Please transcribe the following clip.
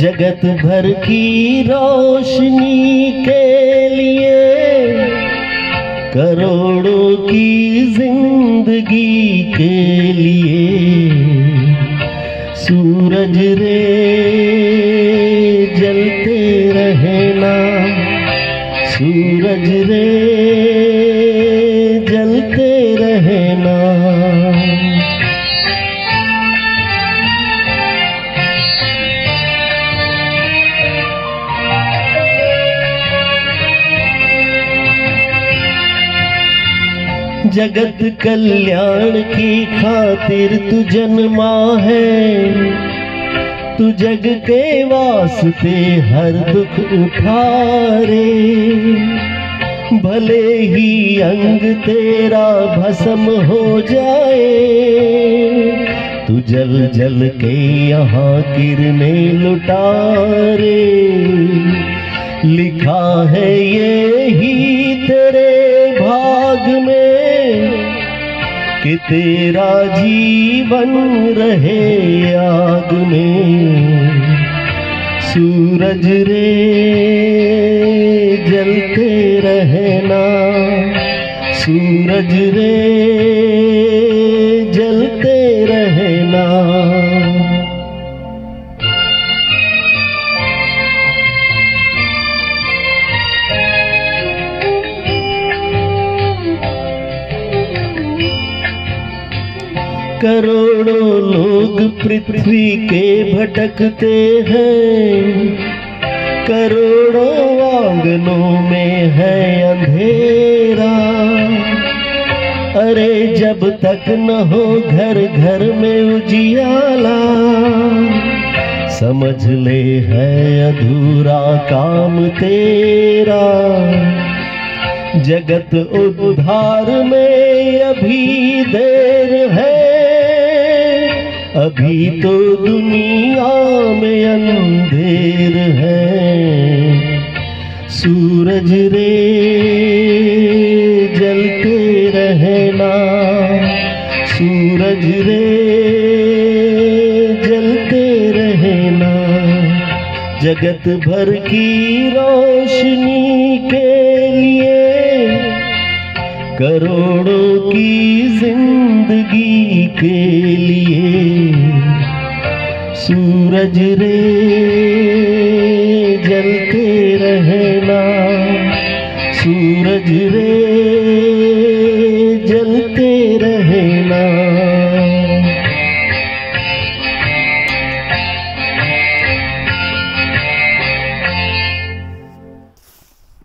जगत भर की रोशनी के लिए करोड़ों की ज़िंदगी के लिए सूरज रे जलते रहना, सूरज रे जगत कल्याण की खातिर तू जन्मा है। तू जग के वास्ते हर दुख उठारे। भले ही अंग तेरा भस्म हो जाए, तू जल जल के यहाँ किरने लुटारे। लिखा है ये ही तेरे भाग में कि तेरा जीवन रहे आग में। सूरज रे जलते रहना सूरज रे करोड़ों लोग पृथ्वी के भटकते हैं। करोड़ों आंगनों में है अंधेरा। अरे जब तक न हो घर घर में उजियाला, समझ ले है अधूरा काम तेरा। जगत उद्धार में अभी देर है। अभी तो दुनिया में अंधेर है। सूरज रे जलते रहना। सूरज रे जलते रहना। जगत भर की रोशनी के लिए करोड़ों की ज़िंदगी के लिए। सूरज रे जलते रहना। सूरज रे जलते